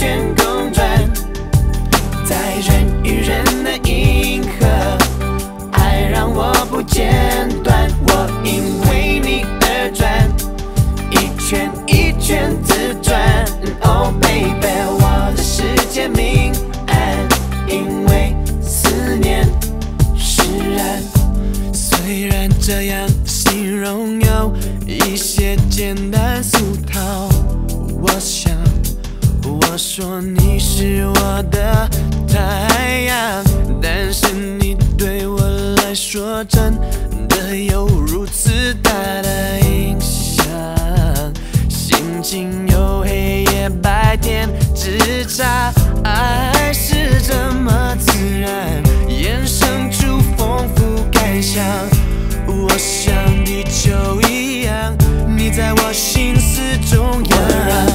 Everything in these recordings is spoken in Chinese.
圈公转，在人与人的银河，爱让我不间断。我因为你而转，一圈一圈自转。oh baby，我的世界明暗，因为思念释然。虽然这样形容有一些简单俗套，我想。说你是我的太阳，但是你对我来说真的有如此大的影响。心情有黑夜白天之差，爱是这么自然，衍生出丰富感想。我像地球一样，你在我心思中央，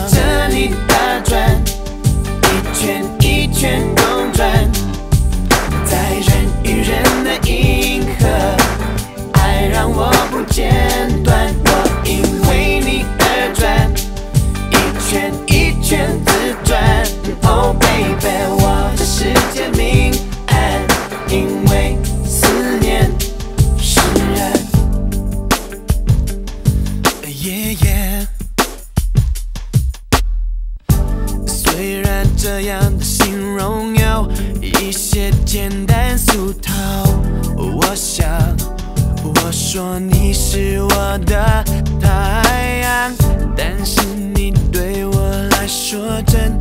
这样的形容有一些简单俗套，我想我说你是我的太阳，但是你对我来说真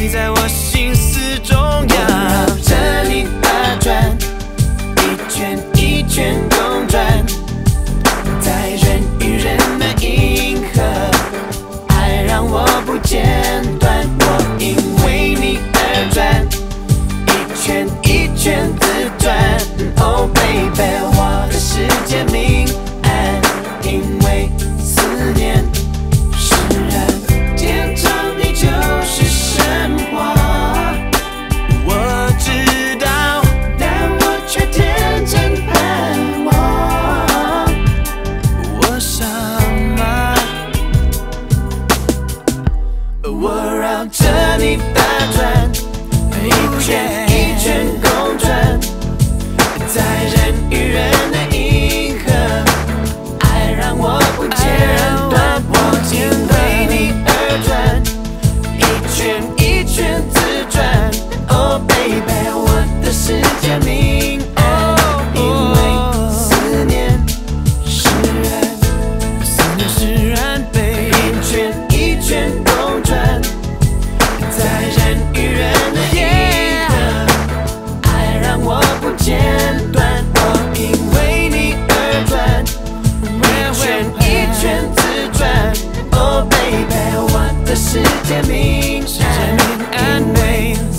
你在我 Fleming, and May.